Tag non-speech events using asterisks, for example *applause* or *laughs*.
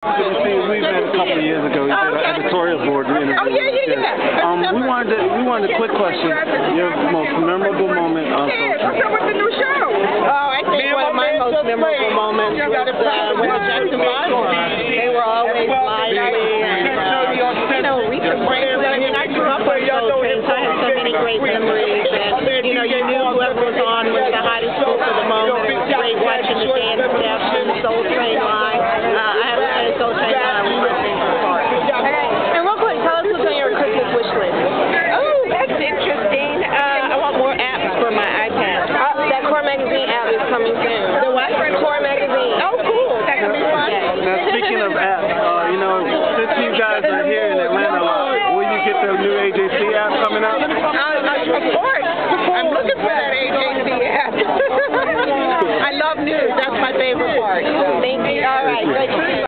So you see, we met a couple of years ago. You did an editorial board interview. Oh, yeah, yeah, yeah. Um, we wanted to, we wanted a quick question. Your most memorable moment on Yeah, social. what's up with the new show? Oh, I think one of my most memorable moments was uh, when the Jackson Five were. They were always lively and, uh, you know, Aretha Franklin. I mean, I grew up on Soul Train, so I have so many great memories. And, you know, you knew whoever was on was the hottest group of the moment. It was great watching the dance steps and the Soul Train line. Uh, I have to say, Soul Train line was listening to the part. Okay. And real quick, tell us what's on your Christmas wish list. Oh, that's interesting. Uh, I want more apps for my iPad. Uh, that Core Magazine app is coming soon. The what? Core Magazine. Oh, cool. That could be fun. Now, speaking of apps, uh, you know, since you guys are here in Atlanta a lot, will you get the new AJC app coming out? Uh, uh, of course. I'm looking for that AJC app. *laughs* I love news. That's my favorite part. Thank you. All right.